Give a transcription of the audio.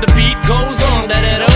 the beat goes on. Da da da